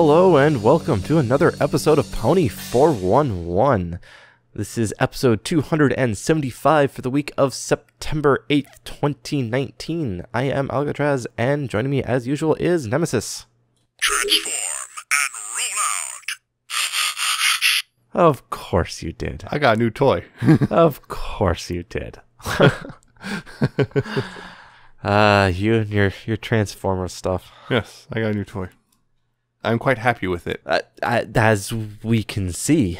Hello and welcome to another episode of Pony 411. This is episode 275 for the week of September 8th, 2019. I am Alcatraz, and joining me as usual is Nemesis. Transform and roll out. Of course you did. I got a new toy. of course you did. uh, you and your, your Transformer stuff. yes, I got a new toy. I'm quite happy with it. Uh, uh, as we can see,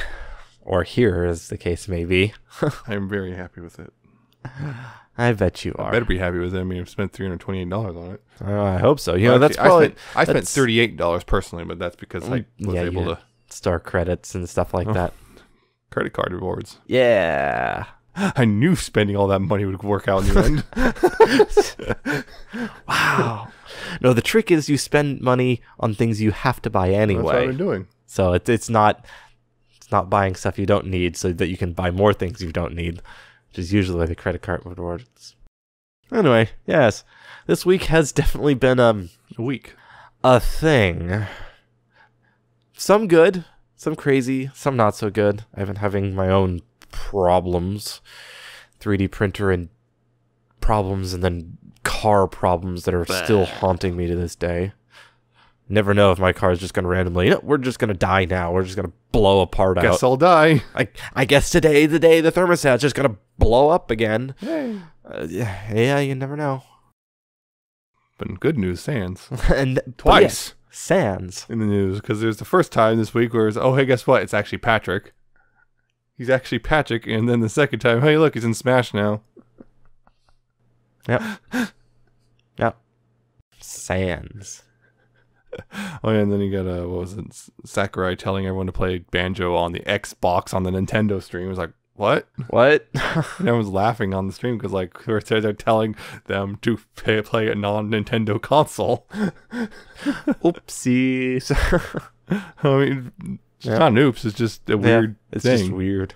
or hear, as the case may be. I'm very happy with it. I bet you I are. better be happy with it. I mean, I've spent $328 on it. Oh, I hope so. You know, Well, that's actually, probably I spent, I spent $38 personally, but that's because I was yeah, able to star credits and stuff like Oh. that. credit card rewards. Yeah. I knew spending all that money would work out in the end. Wow. no, the trick is you spend money on things you have to buy anyway. That's what I've anyway. doing. So it's it's not it's not buying stuff you don't need so that you can buy more things you don't need, which is usually the credit card rewards. Anyway, yes. This week has definitely been um A week. a thing. Some good, some crazy, some not so good. I've been having my own problems. 3D printer and problems, and then car problems that are still haunting me to this day. Never know if my car is just going to randomly, you know, we're just going to die now. We're just going to blow apart Guess out. I'll die. I, I guess today, the day the thermostat's just going to blow up again. Yay. Uh, yeah, yeah, you never know. But good news, Sans. and Twice Sans. in the news because there's the first time this week where it's, oh, hey, guess what? It's actually Patrick. He's actually Patrick. And then the second time, hey, look, he's in Smash now. Yep. yep. Sans. Oh yeah, and then you got uh, what was it? Sakurai telling everyone to play banjo on the Xbox on the Nintendo stream. It was like, what? What? Everyone's laughing on the stream because like they're, they're telling them to play, play a non-Nintendo console. Oopsies. I mean, it's Yeah. not an oops. It's just a weird it's thing. just weird.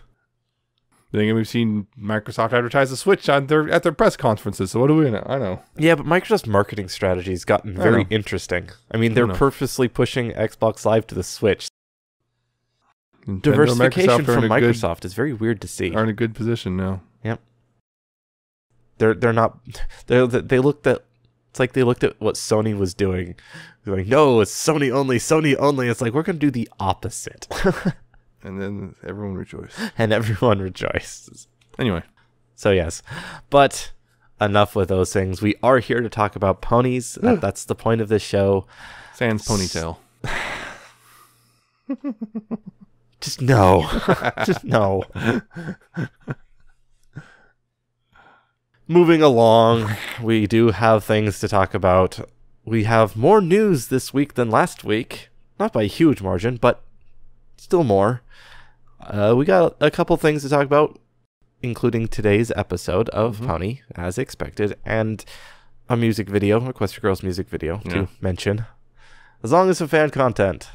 Then again, we've seen Microsoft advertise the Switch on their at their press conferences. So what do we know? I don't know. Yeah, but Microsoft's marketing strategy has gotten very know. interesting. I mean, they're know. purposely pushing Xbox Live to the Switch. Nintendo, Diversification Microsoft from a good, Microsoft is very weird to see. are in a good position now. Yep. They're they're not. They they looked at. It's like they looked at what Sony was doing. They're like, no, it's Sony only, Sony only. It's like we're gonna do the opposite, And then everyone rejoiced. and everyone rejoices. Anyway, So yes, but enough with those things. We are here to talk about ponies. That, that's the point of this show. Sans ponytail. Just no, just no. Moving along, we do have things to talk about. We have more news this week than last week, not by a huge margin, but still more. Uh, we got a couple things to talk about, including today's episode of Mhm. Pony, as expected, and a music video, Equestria Girls music video Yeah. to mention, as long as some fan content.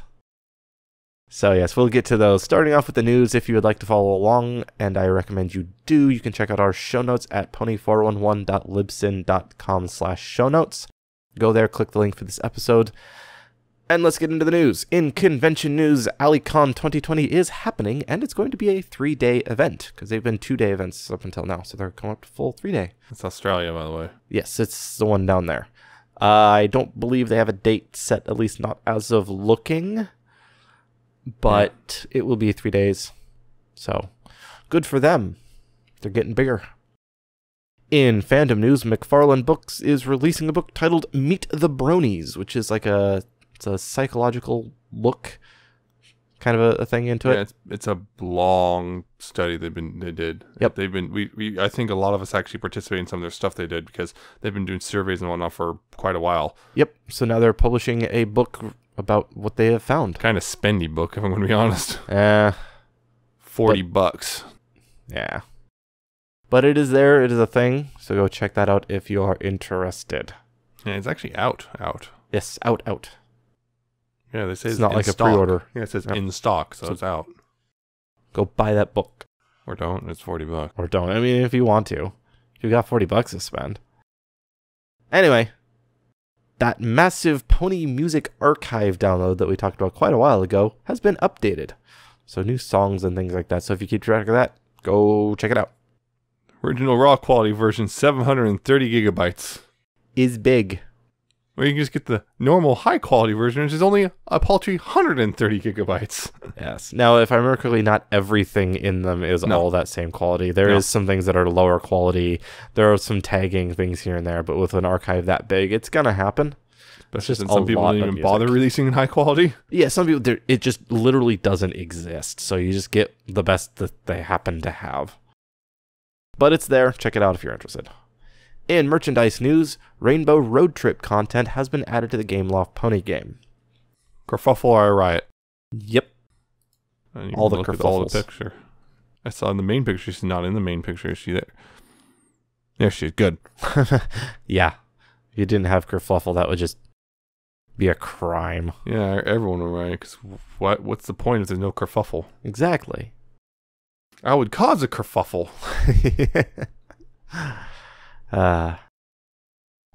So yes, we'll get to those. Starting off with the news, if you would like to follow along, and I recommend you do, you can check out our show notes at pony411.libsyn.com slash show notes. Go there, click the link for this episode, and let's get into the news. In convention news, AliCon 2020 is happening, and it's going to be a three-day event, because they've been two-day events up until now, so they're coming up to full three-day. It's Australia, by the way. Yes, it's the one down there. Uh, I don't believe they have a date set, at least not as of looking. But it will be three days. So, good for them. They're getting bigger. In fandom news, McFarland Books is releasing a book titled Meet the Bronies, which is like a it's a psychological look kind of a, a thing into Yeah, it. it's it's a long study they've been they did. Yep. They've been we, we I think a lot of us actually participate in some of their stuff they did because they've been doing surveys and whatnot for quite a while. Yep. So now they're publishing a book about what they have found. Kind of spendy book if I'm going to be honest. Uh, Forty bucks. Yeah. But it is there, it is a thing, so go check that out if you are interested. Yeah, it's actually out out. Yes, out, out. Yeah, they say It's it's, not in like a stock. pre-order. Yeah, it says in stock, so, So- it's out. Go buy that book. Or don't. It's forty bucks. Or don't. I mean, if you want to. If you got 40 bucks to spend. Anyway, that massive Pony Music Archive download that we talked about quite a while ago has been updated. So new songs and things like that. So if you keep track of that, go check it out. Original raw quality version, 730 gigabytes. Is big. Or you can just get the normal high quality version, which is only a paltry 130 gigabytes. Yes. Now, if I remember correctly, not everything in them is No. all that same quality. There is No. some things that are lower quality. There are some tagging things here and there, but with an archive that big, it's gonna happen. But just some people don't even bother releasing in high quality. Yeah, some people it just literally doesn't exist. So you just get the best that they happen to have. But it's there. Check it out if you're interested. In merchandise news, Rainbow Road Trip content has been added to the Gameloft Pony game. Kerfuffle or a riot. Yep. All the at all the picture. I saw in the main picture. She's not in the main picture. Is she there? There she is. Good. yeah. If you didn't have kerfuffle, that would just be a crime. Yeah, everyone will riot. Because what? What's the point if there's no kerfuffle? Exactly. I would cause a kerfuffle. uh,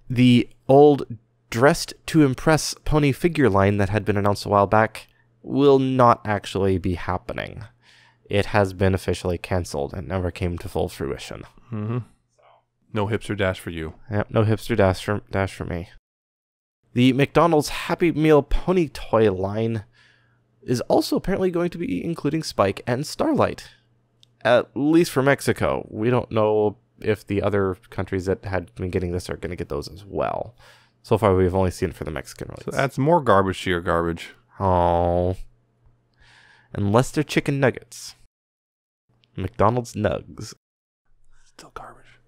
the old dressed to impress pony figure line that had been announced a while back will not actually be happening. It has been officially cancelled and never came to full fruition. Mm-hmm. No hipster dash for you. Yep, no hipster dash for, dash for me. The McDonald's Happy Meal pony toy line is also apparently going to be including Spike and Starlight. At least for Mexico. We don't know if the other countries that had been getting this are going to get those as well. So far, we've only seen it for the Mexican release. So that's more garbage to your garbage. Oh. Unless they're chicken nuggets. McDonald's nugs. Still garbage.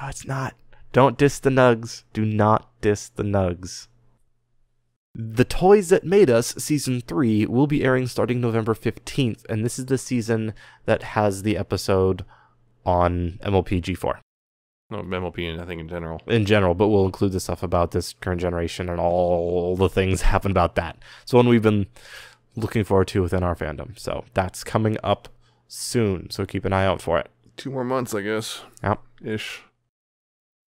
No, it's not. Don't diss the nugs. Do not diss the nugs. The Toys That Made Us Season 3 will be airing starting November 15th, and this is the season that has the episode on MLP G4 No MLP and I think in general. in general, but we'll include the stuff about this current generation and all the things happen about that. So, one we've been looking forward to within our fandom. So, that's coming up soon, so keep an eye out for it. Two more months, I guess. Yep. Ish.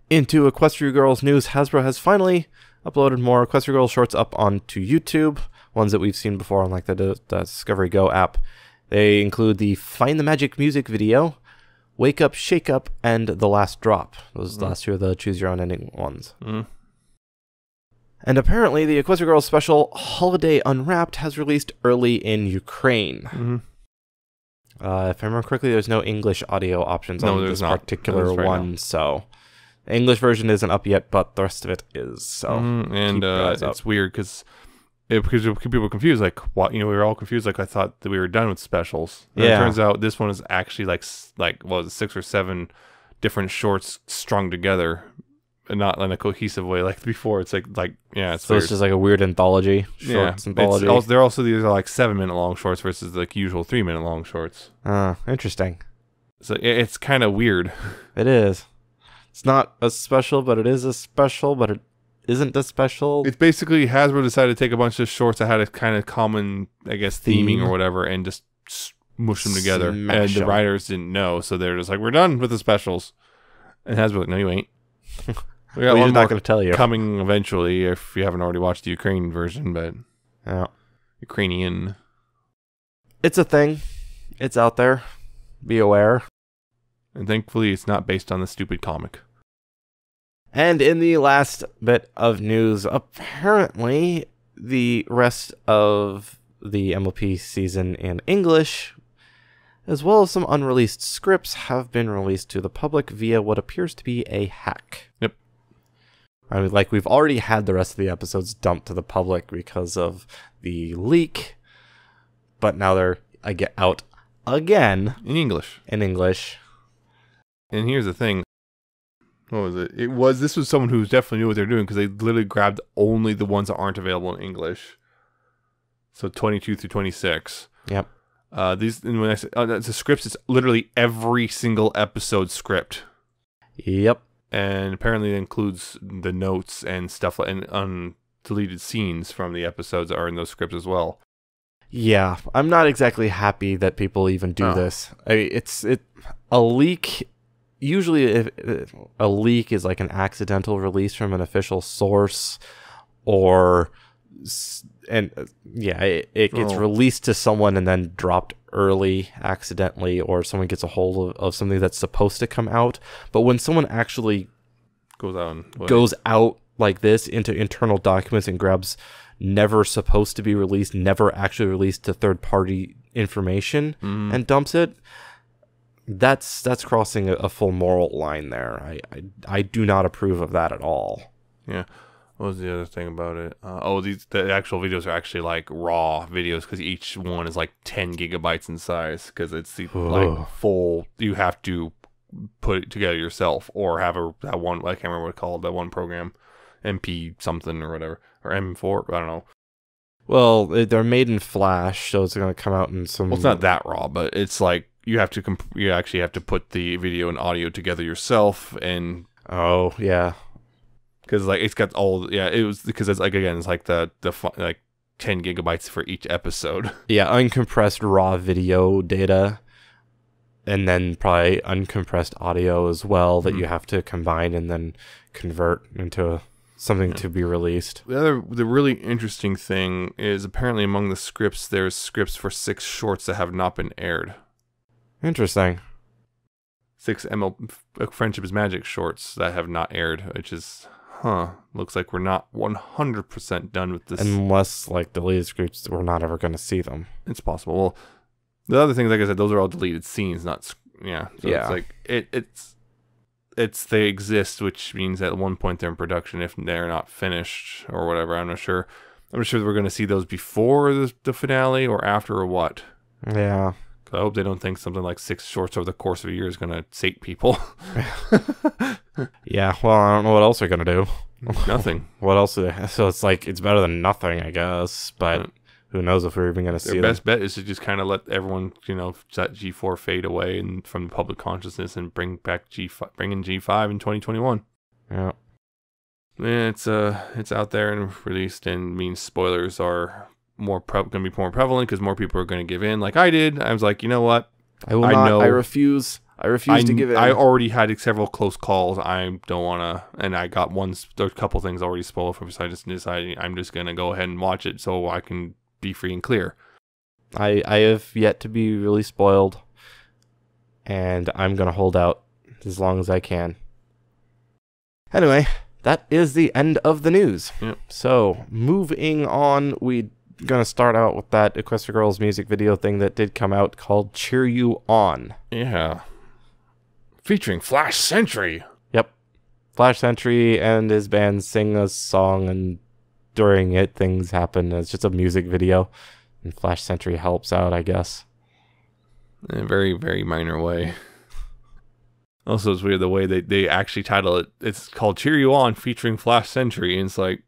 Into Equestria Girls news, Hasbro has finally uploaded more Equestria Girls shorts up onto YouTube, ones that we've seen before on like the, the Discovery Go app. They include the Find the Magic music video, Wake Up, Shake Up, and The Last Drop. Those Mhm. last two are the choose your own ending ones. Mm. And apparently, the Equestria Girls special Holiday Unwrapped has released early in Ukraine. Mm-hmm. Uh, if I remember correctly, there's no English audio options No, on there's this not. particular right one, so the English version isn't up yet, but the rest of it is. So Mhm, and uh, it's weird because it, because people were confused. Like, what you know, we were all confused. Like, I thought that we were done with specials. And Yeah. It turns out this one is actually like like what was it, six or seven different shorts strung together, and not in a cohesive way like before. It's like like yeah, it's so weird. it's just like a weird anthology, yeah, anthology. also, they're also these are like seven minute long shorts versus like usual three minute long shorts. uh, interesting. So it, it's kind of weird. It is. It's not a special, but it is a special, but it isn't a special. It's basically Hasbro decided to take a bunch of shorts that had a kind of common, I guess, theming Theme. or whatever, and just smush them together. Smash and the 'em. writers didn't know, so they're just like, "We're done with the specials." And Hasbro, like, "No, you ain't. We got We're one just more not going to tell you. coming eventually, if you haven't already watched the Ukraine version, but Yeah. Ukrainian." It's a thing. It's out there. Be aware. And thankfully, it's not based on the stupid comic. And in the last bit of news, apparently the rest of the MLP season in English, as well as some unreleased scripts, have been released to the public via what appears to be a hack. Yep. I mean, like we've already had the rest of the episodes dumped to the public because of the leak, but now they're I get out again In English. in English. And here's the thing. What was it? It was this was someone who definitely knew what they're doing because they literally grabbed only the ones that aren't available in English. So 22 through 26. Yep. Uh, these and when I say uh, the scripts, it's literally every single episode script, Yep. and apparently it includes the notes and stuff like and undeleted scenes from the episodes are in those scripts as well. Yeah, I'm not exactly happy that people even do Oh. this. I, it's it a leak. Usually, if, if a leak is like an accidental release from an official source, or and uh, yeah, it, it gets Oh. released to someone and then dropped early accidentally, or someone gets a hold of, of something that's supposed to come out. But when someone actually Goes out and goes out like this into internal documents and grabs never supposed to be released, never actually released to third party information Mhm. and dumps it, that's that's crossing a, a full moral line there. I, I I do not approve of that at all. Yeah. What was the other thing about it? Uh, oh, these the actual videos are actually like raw videos because each one is like 10 gigabytes in size because it's the like full. You have to put it together yourself or have a that one. I can't remember what it's called. That one program, MP something or whatever or M4. I don't know. Well, they- they're made in Flash, so it's going to come out in some. Well, it's not that raw, but it's like you have to comp- you actually have to put the video and audio together yourself and Oh yeah, because like it's got all yeah it was because it's like again it's like the the like 10 gigabytes for each episode yeah, uncompressed raw video data, and then probably uncompressed audio as well that you Mhm. have to combine and then convert into something to be released. the other the really interesting thing is apparently among the scripts there's scripts for six shorts that have not been aired Interesting. six ML uh, friendship is magic shorts that have not aired which is huh looks like we're not 100% done with this Unless like deleted scripts, we're not ever going to see them. it's possible well the other things like i said those are all deleted scenes not yeah so Yeah. it's like it it's it's they exist which means at one point they're in production if they're not finished or whatever i'm not sure i'm not sure we're going to see those before the, the finale or after or what Yeah. I hope they don't think something like six shorts over the course of a year is going to sate people Yeah. Well, I don't know what else they're going to do. nothing What else? So it's like it's better than nothing, I guess. But Yeah. who knows if we're even going to see them? best bet is to just kind of let everyone you know let g4 fade away and from the public consciousness and bring back g5 bring in g5 in 2021 Yeah. Yeah, it's uh, it's out there and released, and means spoilers are more pre- going to be more prevalent because more people are going to give in. Like I did, I was like, you know what? I will I not. know- I refuse. I refuse I, to give in. I already had several close calls. I don't want to, and I got one. There's a couple things already spoiled for me, so I just decided I'm just going to go ahead and watch it so I can be free and clear. I I have yet to be really spoiled, and I'm gonna hold out as long as I can. Anyway, that is the end of the news. Yep. So moving on, we gonna start out with that Equestria Girls music video thing that did come out called "Cheer You On." Yeah, featuring Flash Sentry. Yep, Flash Sentry and his band sing a song, and during it things happen. It's just a music video, and Flash Sentry helps out, I guess. in a very very minor way. Also, it's weird the way they, they actually title it. It's called "Cheer You On" featuring Flash Sentry, and it's like,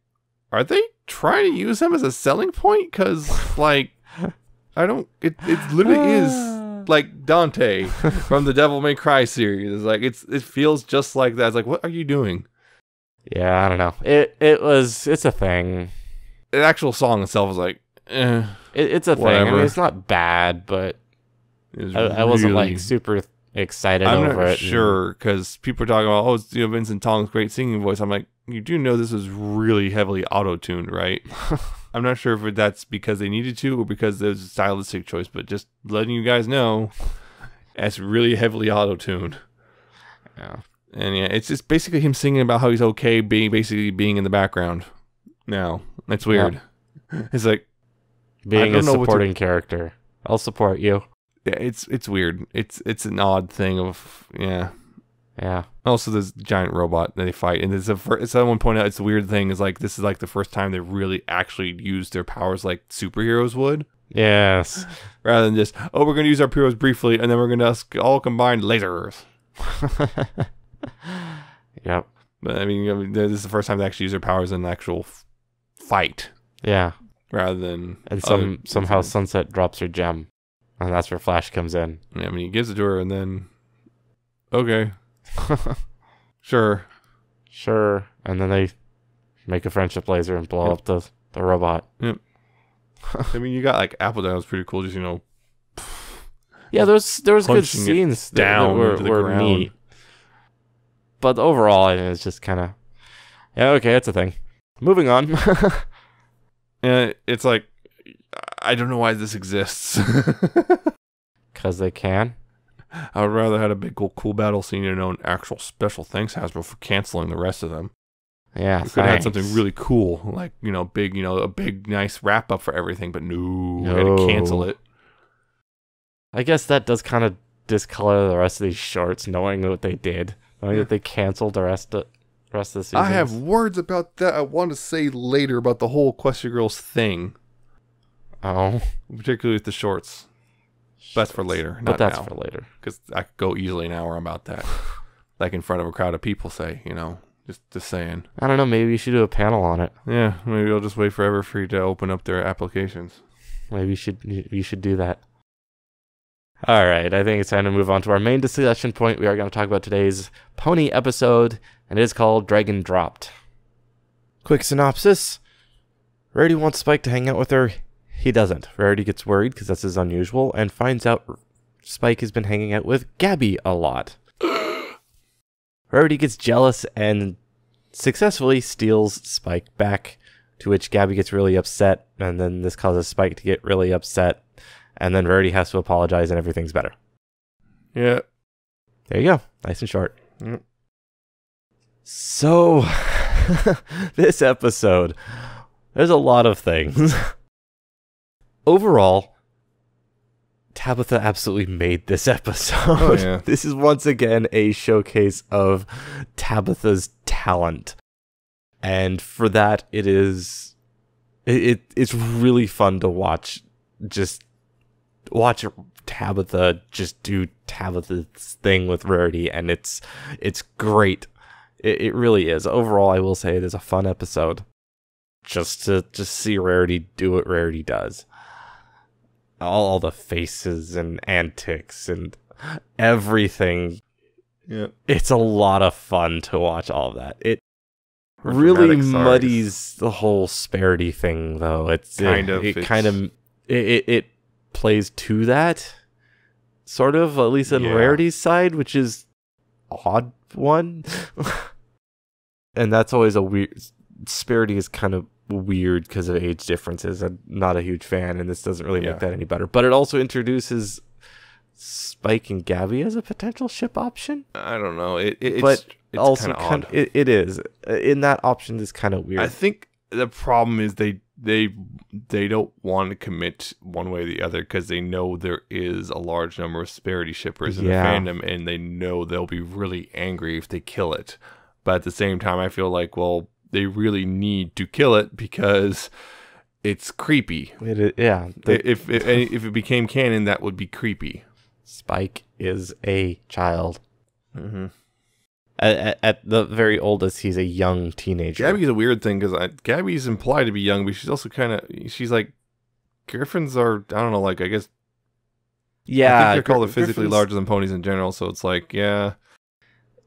are they trying to use him as a selling point? Because like, I don't. It it literally is like Dante from the Devil May Cry series. It's like it's it feels just like that. It's like, what are you doing? Yeah, I don't know. It it was it's a thing. The actual song itself is like, eh. It, it's a thing. I mean, it's not bad, but It was I, I wasn't like super excited I'm over not it. sure because people are talking about oh, it's you know Vincent Tong's great singing voice. I'm like, you do know this was really heavily auto tuned, right? I'm not sure if that's because they needed to or because there's a stylistic choice, but just letting you guys know, it's really heavily auto tuned. Yeah. And yeah, it's just basically him singing about how he's okay being basically being in the background. Now that's weird. It's like Being a don't know what to- supporting character, I'll support you. Yeah, it's it's weird. It's it's an odd thing of yeah. Yeah. Also, this giant robot that they fight, and it's a someone pointed out it's a weird thing is like this is like the first time they really actually used their powers like superheroes would, Yes. rather than just oh we're gonna use our powers briefly and then we're gonna all combine lasers. yep. But I mean, I mean, this is the first time they actually use their powers in an actual f- fight Yeah. rather than And other some somehow. Sunset drops her gem, and that's where Flash comes in. Yeah, I mean, he gives it to her and then okay, sure. sure. And then they make a friendship laser and blow Yep. up the the robot. I mean, you got like Apple that was pretty cool. Just you know, Yeah, there's there was good scenes that, that down were, the were ground. neat. But overall, I mean, it's just kind of yeah, okay, it's a thing. Moving on. And it's like, I don't know why this exists. Because they can. I would rather had a big cool, cool battle scene and an actual special thanks Hasbro for canceling the rest of them. Yeah, We could have had something really cool, like you know, big, you know, a big, nice wrap up for everything. But no, we had to cancel it. I guess that does kind of discolor the rest of these shorts, knowing what they did, knowing that they canceled the rest of rest of the season. I have words about that. I want to say later about the whole Equestria Girls thing, oh, particularly with the shorts. That's for later, but that's now, for later. because I could go easily an hour about that, like in front of a crowd of people. Say, you know, just just saying. I don't know. Maybe you should do a panel on it. Yeah, maybe I'll just wait forever for you to open up their applications. Maybe you should you you should do that. All right, I think it's time to move on to our main discussion point. We are going to talk about today's pony episode, and it is called Dragon Dropped. Quick synopsis: Rarity wants Spike to hang out with her. He doesn't. Rarity gets worried because this is unusual, and finds out Spike has been hanging out with Gabby a lot. Rarity gets jealous and successfully steals Spike back to which Gabby gets really upset, and then this causes Spike to get really upset, and then Rarity has to apologize, and everything's better. Yeah, There you go, nice and short. Yep. So, this episode, there's a lot of things. Overall, Tabitha absolutely made this episode. Oh, yeah. This is once again a showcase of Tabitha's talent. And for that, it is it, it it's really fun to watch just watch Tabitha just do Tabitha's thing with Rarity and it's it's great. It, it really is. Overall, I will say it is a fun episode. Just to just see Rarity do what Rarity does. All, all the faces and antics and everything. yeah. It's a lot of fun to watch all of that. It really muddies the whole Sparity thing, though. It's Kind it, of, It it's- kind of it, it it plays to that, sort of at least on Yeah. Rarity's side, which is odd one. and that's always a weird. Sparity is kind of weird because of age differences. I'm not a huge fan, and this doesn't really Yeah. make that any better. But it also introduces Spike and Gabby as a potential ship option. I don't know. It, it it's, but it's also, kind of it, it is. In that option is kind of weird. I think the problem is they they they don't want to commit one way or the other because they know there is a large number of Sparity shippers in Yeah. the fandom, and they know they'll be really angry if they kill it. But at the same time, I feel like well, they really need to kill it because it's creepy. It is, yeah, the if if if it became canon, that would be creepy. Spike is a child. Mm-hmm. At, at, at the very oldest, he's a young teenager. Gabby's a weird thing because Gabby's implied to be young, but she's also kind of she's like Griffins are I don't know like I guess yeah, I think they're called Gri- physically Griffin's- larger than ponies in general, so it's like Yeah,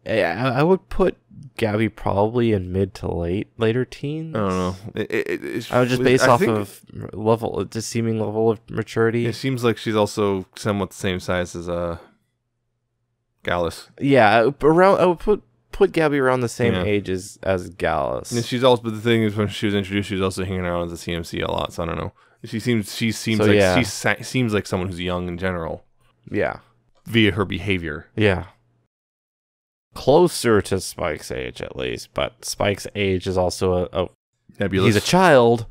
I, I would put Gabby probably in mid to late later teens. I don't know. It, it, I would just based I off of level, just seeming level of maturity. It seems like she's also somewhat the same size as uh Gallus. Yeah, around I would put put Gabby around the same Yeah. age as as Gallus. And she's also but the thing is when she was introduced, she was also hanging around as a CMC a lot. So I don't know. She seems she seems So, like yeah. she sa- seems like someone who's young in general yeah, via her behavior. yeah. Closer to Spike's age, at least, but Spike's age is also a, a Nebulous. he's a child.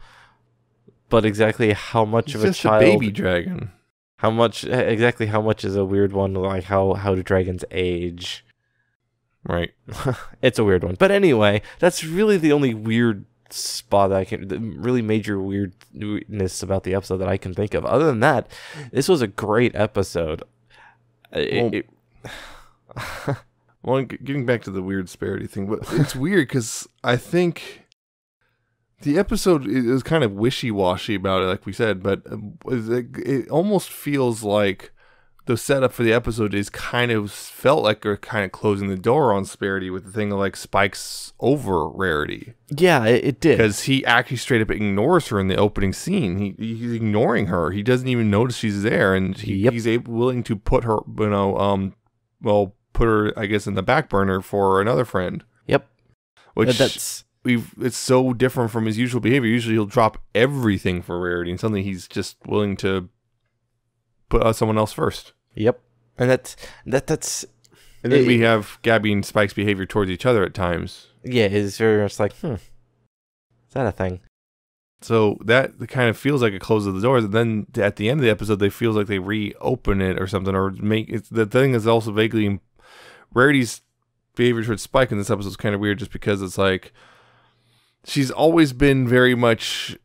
But exactly how much He's of a just child? a baby dragon. How much? Exactly how much is a weird one? Like how how do dragons age? Right. it's a weird one. But anyway, that's really the only weird spot that I can, the really major weirdness about the episode that I can think of. Other than that, this was a great episode. It- Well- it- Well, getting back to the weird disparity thing, but it's weird because I think the episode is kind of wishy washy about it, like we said, but um, it, almost feels like the setup for the episode is kind of felt like they're kind of closing the door on Sparity with the thing of like Spike's over rarity yeah, it, it did. because he actually straight up ignores her in the opening scene. He he's ignoring her. He doesn't even notice she's there, and he, Yep. he's able, willing to put her, you know, um, well, put her, I guess, in the back burner for another friend. Yep. Which that's we've it's so different from his usual behavior. Usually he'll drop everything for rarity, and suddenly he's just willing to put uh, someone else first. Yep. And that's that that's And then It- we have Gabby and Spike's behavior towards each other at times. yeah, it's very much like, hmm. Is that a thing? So that kind of feels like it closes the doors, and then at the end of the episode, they feels like they reopen it or something, or make it's the thing is also vaguely Rarity's behavior towards Spike in this episode is kind of weird, just because it's like she's always been very much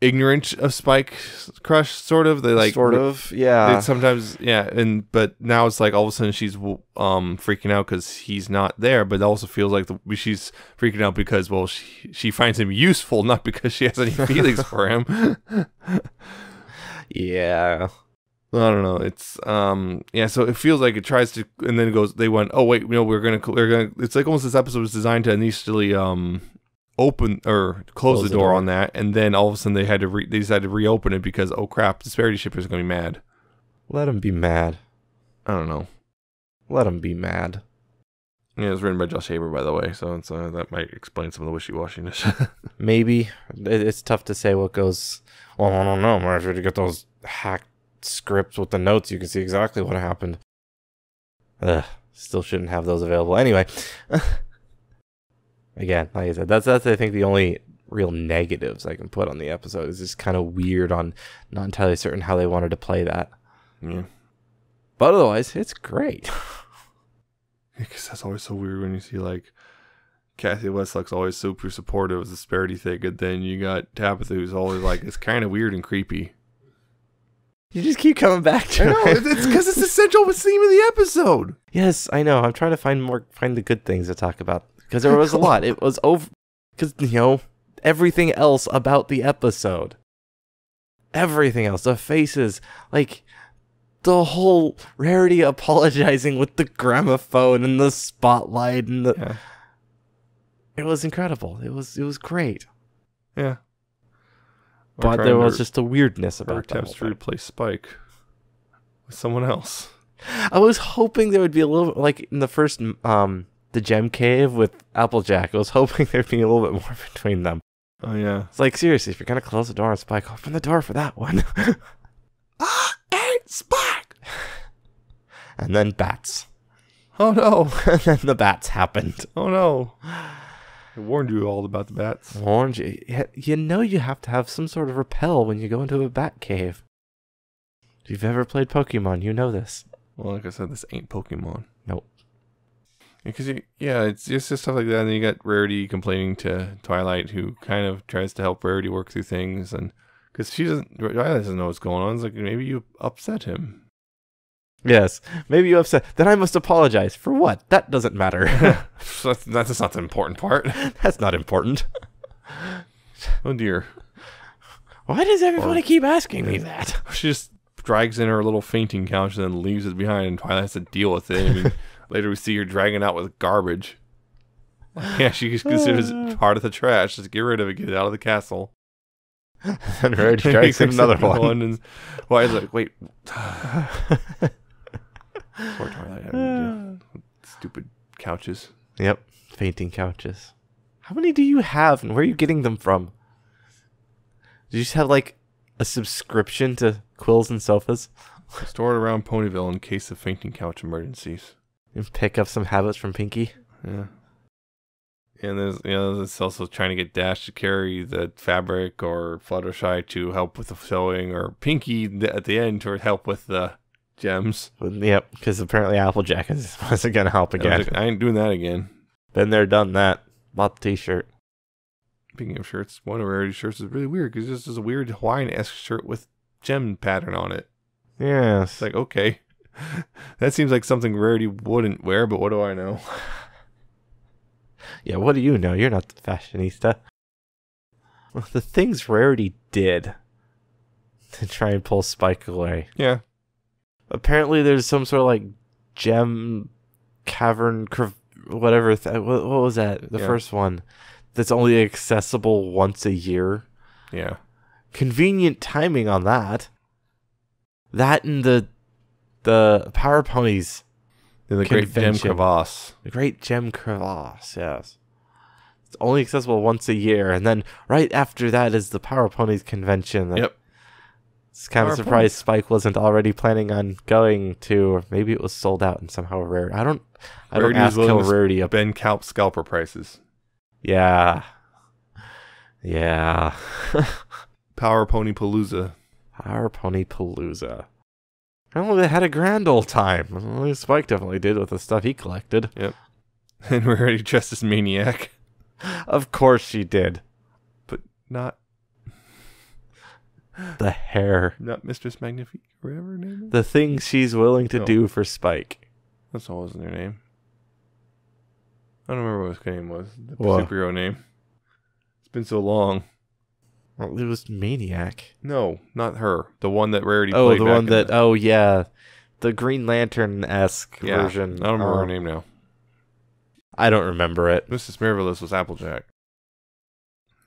ignorant of Spike's crush, sort of. They like sort of. Yeah. sometimes yeah and but now it's like all of a sudden she's um freaking out because he's not there but it also feels like the, she's freaking out because well she, she finds him useful not because she has any feelings for him yeah. I don't know it's um yeah so it feels like it tries to and then it goes they went oh wait you know we're gonna we're gonna it's like almost this episode was designed to initially um open or close, the, door, on that and then all of a sudden they had to re- they decided to reopen it because oh crap disparity shippers are gonna be mad Let him be mad. i don't know Let him be mad. Yeah, it was written by Josh Haber, by the way, so it's, uh, that might explain some of the wishy-washiness. Maybe it's tough to say what goes. Well, I don't know. After you get those hacked scripts with the notes, you can see exactly what happened. Ugh, still shouldn't have those available anyway. Again, like I said, that's that's I think the only real negatives I can put on the episode. It's just kind of weird on not entirely certain how they wanted to play that. yeah, But otherwise, it's great. because that's always so weird when you see like Cathy Weseluck's always super supportive of the disparity thing, and then you got Tabitha who's always like it's kind of weird and creepy. You just keep coming back to I know it. it's because it's the central theme of the episode. Yes, I know. I'm trying to find more, find the good things to talk about because there was a lot. It was over because you know everything else about the episode, everything else, the faces, like the whole rarity apologizing with the gramophone and the spotlight and the. Yeah, It was incredible. It was it was great, yeah. But there was just a weirdness about that. attempts to replace Spike with someone else. I was hoping there would be a little like in the first um the gem cave with Applejack. I was hoping there'd be a little bit more between them. Oh yeah. It's like seriously, if you're gonna close the door on Spike, open the door for that one. Ah, hey, Spike! and then bats. Oh no! and then the bats happened. Oh no! I warned you all about the bats. Warned you. You know you have to have some sort of repel when you go into a bat cave. If you've ever played Pokemon, you know this. Well, like I said, this ain't Pokemon. Nope. Because you, yeah, it's just, just stuff like that. And then you got Rarity complaining to Twilight, who kind of tries to help Rarity work through things, and because she doesn't, Twilight doesn't know what's going on. It's like maybe you upset him. Yes. Maybe you upset. Then I must apologize. For what? That doesn't matter. That's, that's not the important part. That's not important. Oh dear. Why does everybody Or- keep asking me that? She just drags in her little fainting couch and then leaves it behind, and Twilight has to deal with it. I mean, later we see her dragging out with garbage. Yeah, she considers it part of the trash. Just get rid of it, get it out of the castle. and Rarity drags in another up one. and why is like, wait, poor Twilight having to- stupid couches. Yep. Fainting couches. How many do you have and where are you getting them from? Do you just have like a subscription to quills and sofas? Stored around Ponyville in case of fainting couch emergencies. And pick up some habits from Pinkie? Yeah. And there's you know it's also trying to get Dash to carry the fabric or Fluttershy to help with the sewing or Pinkie at the end to help with the gems. Yep, because apparently Applejack is wasn't gonna help And I again. like, I ain't doing that again. Then they're done that. Bought the t-shirt. Speaking of shirts, one of Rarity's shirts is really weird because this is a weird Hawaiian-esque shirt with gem pattern on it. Yeah. It's like, okay. that seems like something Rarity wouldn't wear, but what do I know? yeah, what do you know? You're not the fashionista. Well, the things Rarity did to try and pull Spike away. Yeah. Apparently, there's some sort of like gem cavern, whatever. Th- uh, what, what was that? The Yeah. first one that's only accessible once a year. Yeah. Convenient timing on that. That and the the power ponies And the great gem Convention. crevasse. The Great Gem Crevasse, yes. It's only accessible once a year, and then right after that is the Power Ponies convention. that- Yep. It's kind of Power surprised Spike wasn't already planning on going to, or maybe it was sold out and somehow rare. I don't. I don't Rarity is ask willing how to rarity up. Ben Calp scalper prices. Yeah. Yeah. Power Pony Palooza. Power Pony Palooza. Well, they had a grand old time. Well, Spike definitely did with the stuff he collected. Yep. And we're already dressed as Mane-iac. Of course she did. But not The hair. not Mistress Magnifique, whatever her name is. The things she's willing to No. do for Spike. That's all wasn't her name. I don't remember what her name was. The What? superhero name. It's been so long. Well, it was Mane-iac. No, not her. The one that Rarity Oh, played the back one in that. the- Oh, yeah. The Green Lantern esque yeah, version. I don't remember her Um, name now. I don't remember it. Mrs. Marvelous was Applejack.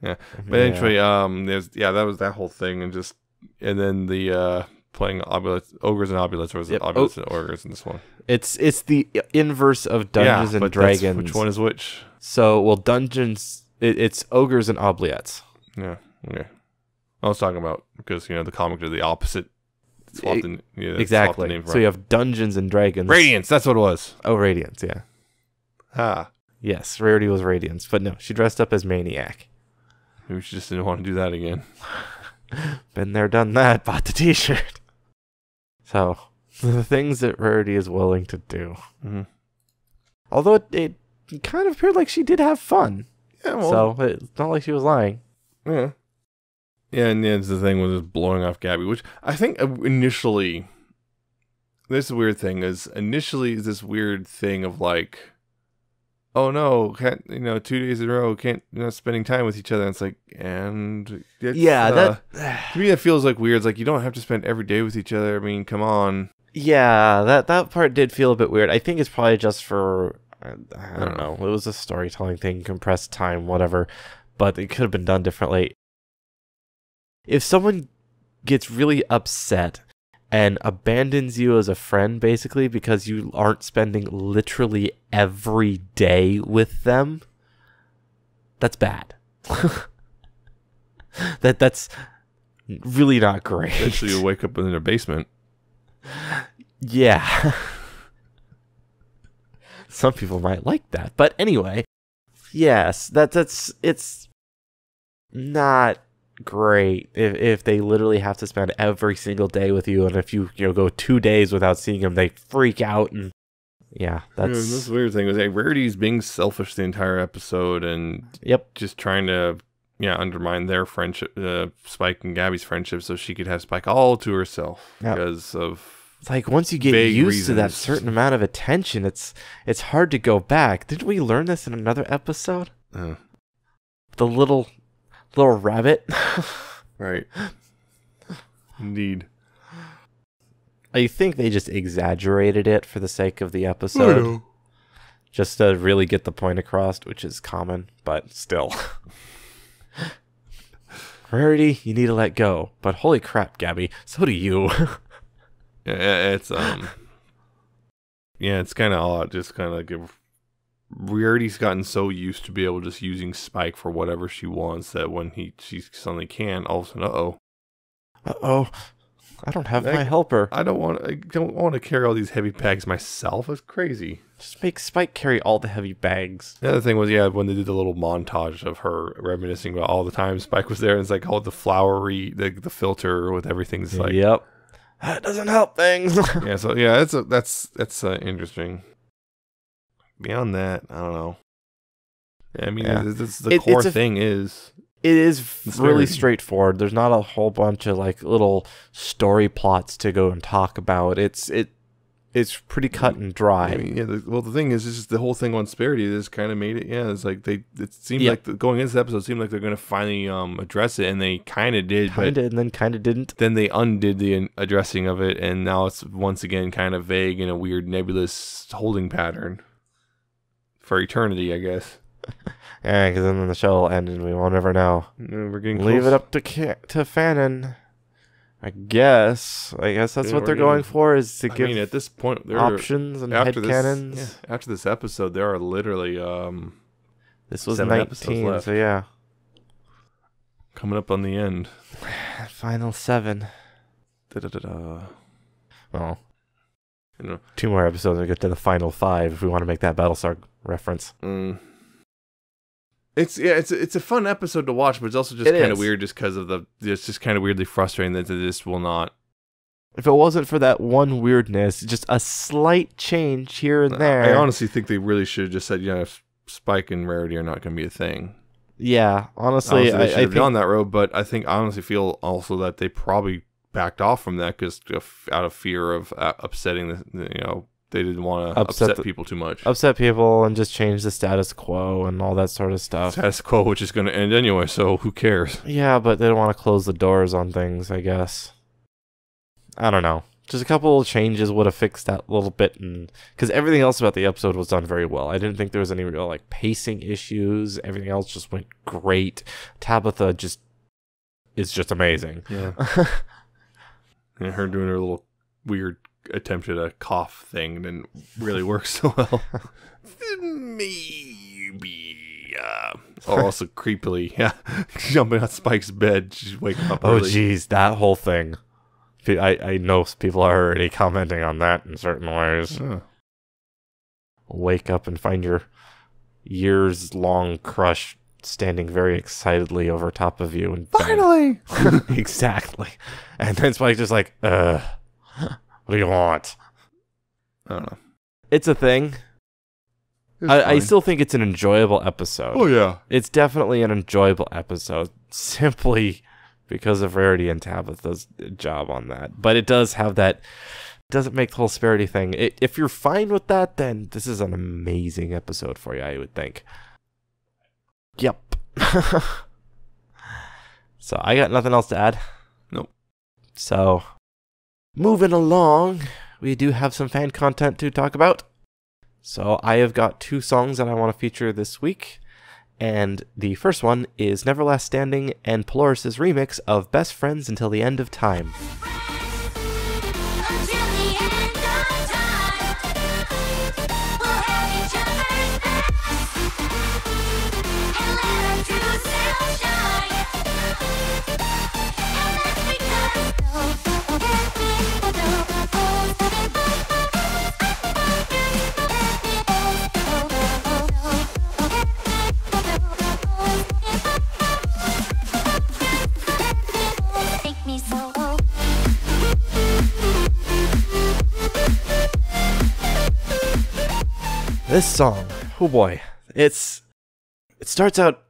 But Yeah. anyway, um, there's yeah, that was that whole thing, and just and then the uh playing oubliettes, ogres and oubliettes, or was Yep. it oubliettes and ogres in this one? It's it's the inverse of Dungeons yeah, and but Dragons. Which one is which? So, well, Dungeons. It, it's ogres and oubliettes. Yeah, okay. I was talking about because you know the comic did the opposite. The, yeah, they swapped the exactly. So you have Dungeons and Dragons. Radiance. That's what it was. Oh, Radiance. Yeah. Ah. Yes, Rarity was Radiance, but no, she dressed up as Mane-iac. Maybe she just didn't want to do that again. Been there, done that. Bought the T-shirt. So the things that Rarity is willing to do. hmm Although it, it kind of appeared like she did have fun. Yeah, well, so it's not like she was lying. yeah. Yeah, and yeah, the thing was just blowing off Gabby, which I think uh, initially, this weird thing is initially is this weird thing of like, oh no, can't you know two days in a row can't you know spending time with each other. And it's like, and it's, yeah, uh, that. to me that feels like weird. It's like you don't have to spend every day with each other. I mean, come on. Yeah, that that part did feel a bit weird. I think it's probably just for I, I don't don't know. It was a storytelling thing, compressed time, whatever. But it could have been done differently. If someone gets really upset and abandons you as a friend, basically because you aren't spending literally every day with them, that's bad. that that's really not great. Eventually, you wake up in their basement. Yeah. Some people might like that. But anyway, yes, that that's it's not great if if they literally have to spend every single day with you and if you you know go 2 days without seeing them they freak out and yeah, Yeah, that's this weird thing was like Rarity's being selfish the entire episode and yep. just trying to yeah undermine their friendship, uh, Spike and Gabby's friendship, so she could have Spike all to herself Yep. because of It's like once you get used to that certain amount of attention, it's it's hard to go back. Didn't we learn this in another episode? uh, The little little rabbit. right. Indeed. I think they just exaggerated it for the sake of the episode, just to really get the point across, which is common, but still. Rarity, you need to let go. But holy crap, Gabby, so do you. Yeah, it's um. Yeah, it's kind of odd. Just kind of like Rarity's gotten so used to be able to just using Spike for whatever she wants that when he she suddenly can, all of a sudden, uh oh, uh oh, I don't have my helper. I don't want I don't want to carry all these heavy bags myself. It's crazy. Just make Spike carry all the heavy bags. The other thing was, yeah, when they did the little montage of her reminiscing about all the time Spike was there, and it's like all the flowery, the, the filter with everything's like, yep. That doesn't help things. yeah. So yeah, that's a, that's that's uh, interesting. Beyond that, I don't know. Yeah, I mean, Yeah. this, this- the It- core it's a- thing is it is It's really very- straightforward. There's not a whole bunch of like little story plots to go and talk about. It's it it's pretty cut and dry. I mean, yeah. The, well, the thing is, is the whole thing on Sparity. This kind of made it. Yeah, it's like they. It seemed Yeah. like the, going into this episode it seemed like they're going to finally um address it, and they kind of did. but kind of and then kind of didn't. then they undid the in- addressing of it, and now it's once again kind of vague in a weird nebulous holding pattern for eternity, I guess. Yeah, because then the show will end and we won't ever know. We're getting Leave close. it up to Ca- to Fanon. I guess. I guess that's Yeah, what we're they're getting- going for is to I give mean, at this point, there options and after this, headcanons. yeah, after this episode, there are literally um This was Seven episodes 19, left. so yeah. Coming up on the end. Final seven. Da-da-da-da. Well, You know, two more episodes and we get to the final five if we want to make that Battlestar reference. mm. It's yeah, it's it's a fun episode to watch, but it's also just It kind of weird, just because of the. It's just kind of weirdly frustrating that just will not. If it wasn't for that one weirdness, just a slight change here and there. I honestly think they really should have just said, yeah, if Spike and Rarity are not going to be a thing. yeah, honestly, Honestly, they I, should I have think gone that road, but I think I honestly feel also that they probably backed off from that because out of fear of uh, upsetting the, the- you know, they didn't want to Upset upset, the- people too much. upset people and just change the status quo and all that sort of stuff. Status quo, which is going to end anyway, so who cares? Yeah, but they don't want to close the doors on things, I guess. I don't know. Just a couple of changes would have fixed that little bit, and because everything else about the episode was done very well. I didn't think there was any real like pacing issues. Everything else just went great. Tabitha just is just amazing. Yeah. and her doing her little weird attempt at a cough thing didn't really work so well. Maybe. Uh, or also creepily, yeah, jumping on Spike's bed, just waking up. Oh, geez, that whole thing. I, I know people are already commenting on that in certain ways. Huh. Wake up and find your years long crush standing very excitedly over top of you and. Finally. exactly. And then Spike's just like, uh, what do you want? I don't know. It's a thing. It's I, I still think it's an enjoyable episode. Oh yeah. It's definitely an enjoyable episode simply because of Rarity and Tabitha's job on that. But it does have that doesn't make the whole Sparity thing. It, if you're fine with that, then this is an amazing episode for you, I would think. Yep. so I got nothing else to add. Nope. So moving along, we do have some fan content to talk about. So I have got two songs that I want to feature this week. And the first one is NeverLastStanding and Paloris' remix of Best Friends Until the End of Time. This song, oh boy, it's it starts out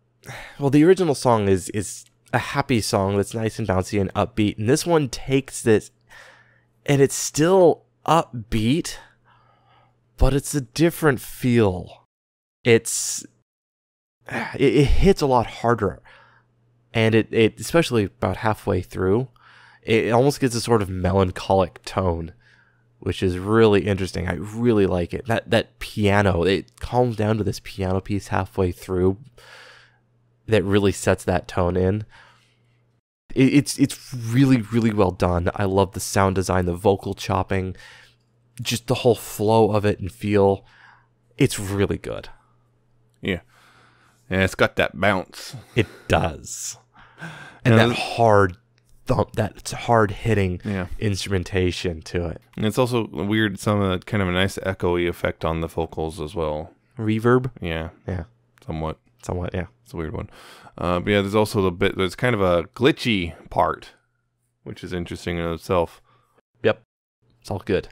well. The original song is is a happy song that's nice and bouncy and upbeat, and this one takes this, and it's still upbeat, but it's a different feel. It's it, it hits a lot harder, and it it especially about halfway through, it almost gets a sort of melancholic tone which is really interesting. I really like it. That that piano, it calms down to this piano piece halfway through that really sets that tone in. It, it's it's really really well done. I love the sound design, the vocal chopping, just the whole flow of it and feel. It's really good. Yeah. And it's got that bounce. It does. And Yeah, that hard thump, that hard hitting Yeah. instrumentation to it. And it's also weird, some of the kind of a nice echoey effect on the vocals as well. Reverb, Yeah. Yeah. Somewhat. somewhat, yeah. It's a weird one. Uh, but yeah, there's also the bit, there's kind of a glitchy part, which is interesting in itself. Yep. It's all good.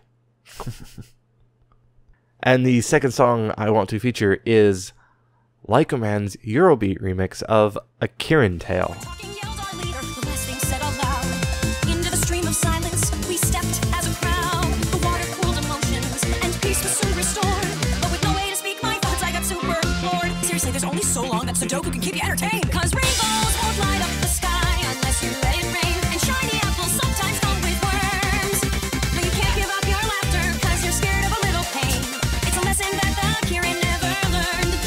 and the second song I want to feature is Likonan's Eurobeat remix of A Kirin Tale. Sudoku can keep you entertained. Cause rainbows won't light up the sky unless you let it rain. And shiny apples sometimes come with worms. But you can't give up your laughter, cause you're scared of a little pain. It's a lesson that the Kirin never learned.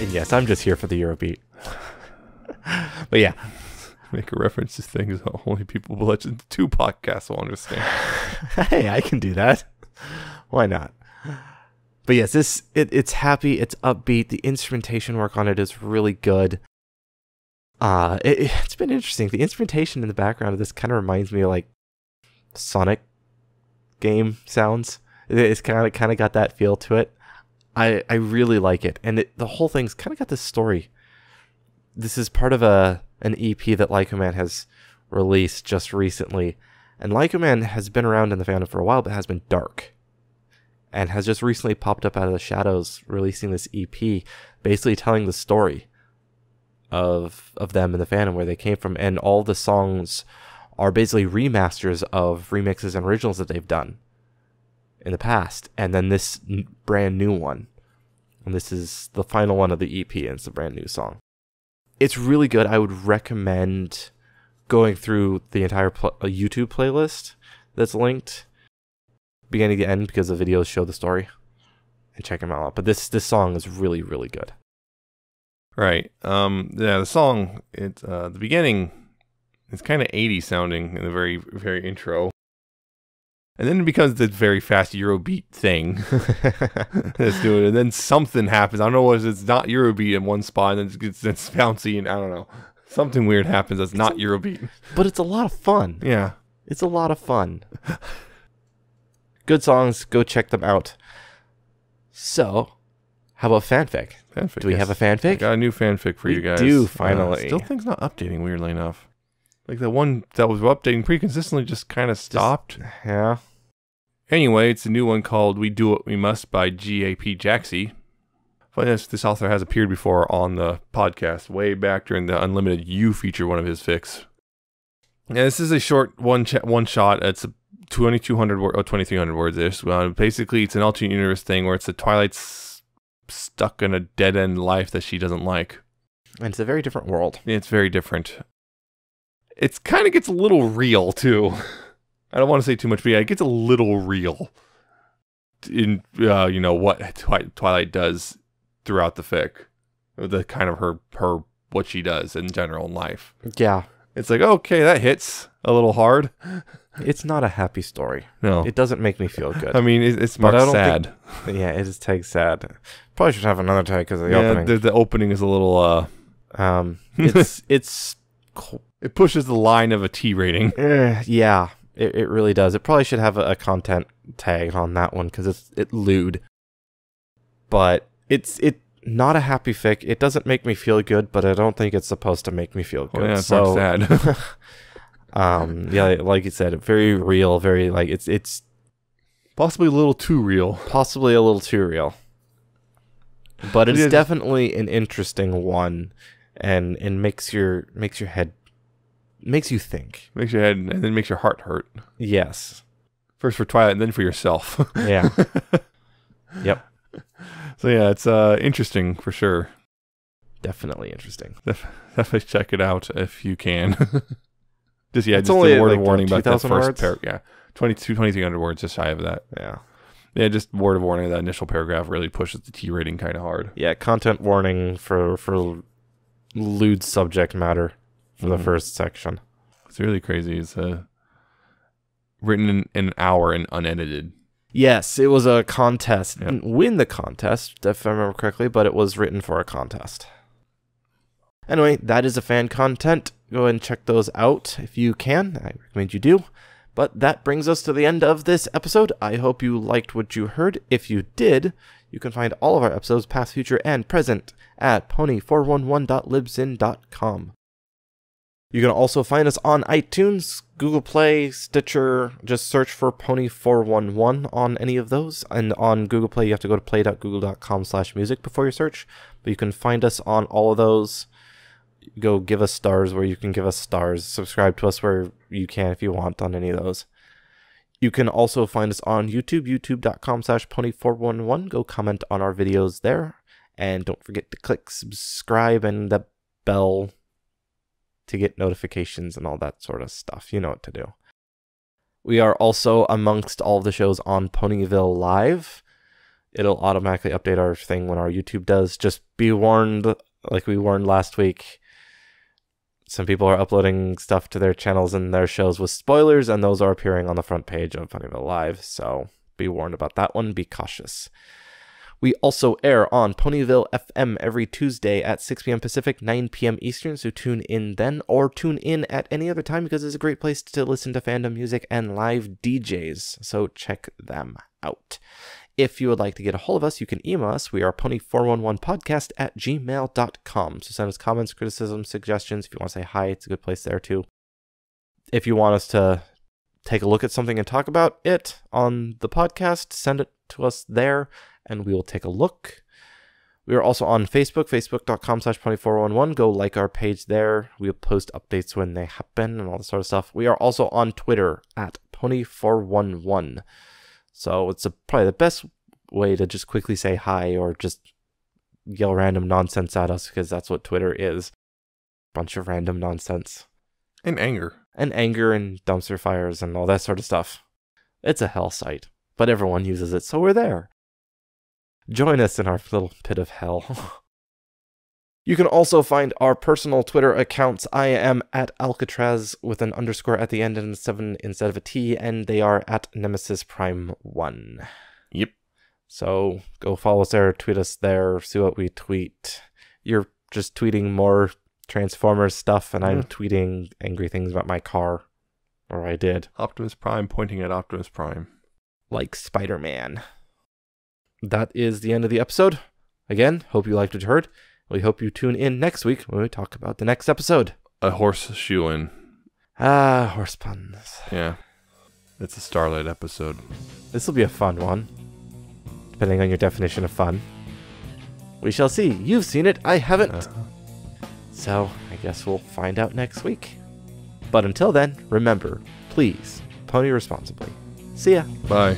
And yes, I'm just here for the Eurobeat. but yeah, Make a reference to things only people with Legend 2 podcasts will understand. hey, I can do that. Why not? But yes, this it, it's happy, it's upbeat. The instrumentation work on it is really good. Uh it, it's been interesting. The instrumentation in the background of this kind of reminds me of like Sonic game sounds. It- It's kind of kind of got that feel to it. I I really like it, and it, the whole thing's kind of got this story. This is part of a an EP that Likonan has released just recently, and Likonan has been around in the fandom for a while, but has been dark, and has just recently popped up out of the shadows, releasing this EP, basically telling the story of of them in the fandom where they came from, and all the songs are basically remasters of remixes and originals that they've done in the past, and then this n- brand new one. And this is the final one of the EP, and it's a brand new song. It's really good. I would recommend going through the entire pl- uh, YouTube playlist that's linked, beginning to end, because the videos show the story, and check them out. But this this song is really really good. Right. Um. Yeah. The song. It's uh the beginning. It's kind of 80 sounding in the very very intro, and then it becomes the very fast Eurobeat thing. Let's do it, and then something happens. I don't know what it. It's not Eurobeat in one spot, and then it's, it's bouncy, and I don't know. Something weird happens that's not Eurobeat. but it's a lot of fun. Yeah. It's a lot of fun. Good songs, go check them out. So, how about fanfic? Fanfic. Do we have a fanfic? got a new fanfic for We you guys. do, Uh, finally. still things not updating. Weirdly enough, like the one that was updating pretty consistently just kind of stopped. Yeah. Anyway, it's a new one called "We Do What We Must" by GaPJaxie. Funny enough, this author has appeared before on the podcast, way back during the Unlimited You feature one of his fics. Yeah, this is a short one one shot. It's a 2200 word, or 2300 words ish. Uh, basically, it's an alternate universe thing where it's the Twilight's stuck in a dead end life that she doesn't like. And it's a very different world. It's very different. It's kind of gets a little real too. I don't want to say too much, but yeah, it gets a little real in uh, you know what Twi- Twilight does throughout the fic, the kind of her her what she does in general in life. Yeah. It's like okay, that hits a little hard. It's not a happy story. No, It doesn't make me feel good. I mean it, it's But I marked don't sad. yeah, it is tag sad. Probably should have another tag because of the yeah, opening. the, the opening is a little uh, um, it's it's it pushes the line of a T rating. eh, yeah, it, it really does. It probably should have a, a content tag on that one because it's it lewd. But it's it not a happy fic. It doesn't make me feel good, but I don't think it's supposed to make me feel good. Oh, yeah, so sad. um, yeah, like you said, very real, very like it's it's Possibly a little too real. possibly a little too real. But it's Yeah, definitely an interesting one and and makes your makes your head makes you think. Makes your head and then makes your heart hurt. Yes. First for Twilight and then for yourself. Yeah. yep. so yeah, it's uh interesting for sure. Definitely interesting. Definitely check it out if you can. just yeah, It's just only, a word like, of warning about that 2,000 first words? paragraph. Yeah. 22, 2300 words, just shy of that. Yeah. Yeah, just word of warning. That initial paragraph really pushes the T rating kind of hard. Yeah, content warning for for lewd subject matter for the Mhm. first section. It's really crazy. It's uh, written in, in an hour and unedited. Yes, it was a contest. Didn't win the contest, if I remember correctly, but it was written for a contest. Anyway, that is a fan content. Go ahead and check those out if you can. I recommend you do. But that brings us to the end of this episode. I hope you liked what you heard. If you did, you can find all of our episodes, past, future, and present, at pony411.libsyn.com. You can also find us on iTunes, Google Play, Stitcher. Just search for Pony411 on any of those. And on Google Play, you have to go to play.google.com slash music before you search. But you can find us on all of those. Go give us stars where you can give us stars. Subscribe to us where you can if you want on any of those. You can also find us on YouTube, youtube.com slash pony411. Go comment on our videos there. And don't forget to click subscribe and the bell to get notifications and all that sort of stuff. You know what to do. We are also amongst all the shows on Ponyville Live. It'll automatically update our thing when our YouTube does. Just be warned, like we warned last week, some people are uploading stuff to their channels and their shows with spoilers, and those are appearing on the front page of Ponyville Live. So be warned about that one. Be cautious. We also air on Ponyville FM every Tuesday at 6 p.m. Pacific, 9 p.m. Eastern, so tune in then or tune in at any other time because it's a great place to listen to fandom music and live DJs, so check them out. If you would like to get a hold of us, you can email us. We are pony411podcast at gmail.com. So send us comments, criticisms, suggestions. If you want to say hi, it's a good place there too. If you want us to take a look at something and talk about it on the podcast, send it to us there and we will take a look. We are also on Facebook, facebook.com slash pony411. Go like our page there. We'll post updates when they happen and all this sort of stuff. We are also on Twitter at pony411. So it's a, probably the best way to just quickly say hi or just yell random nonsense at us because that's what Twitter is. Bunch of random nonsense. And anger. And anger and dumpster fires and all that sort of stuff. It's a hell site, but everyone uses it, so we're there. Join us in our little pit of hell. you can also find our personal Twitter accounts. I am at Alcatraz with an underscore at the end and a seven instead of a T, and they are at Nemesis Prime 1. Yep. So go follow us there, tweet us there, see what we tweet. You're just tweeting more Transformers stuff, and I'm Yeah. tweeting angry things about my car. Or I did. Optimus Prime pointing at Optimus Prime. like Spider Man. That is the end of the episode. Again, hope you liked what you heard. We hope you tune in next week when we talk about the next episode. A horseshoe in. Ah, horse puns. Yeah. It's a Starlight episode. This will be a fun one, depending on your definition of fun. We shall see. You've seen it, I haven't. Uh-huh. So, I guess we'll find out next week. But until then, remember, please, pony responsibly. See ya. Bye.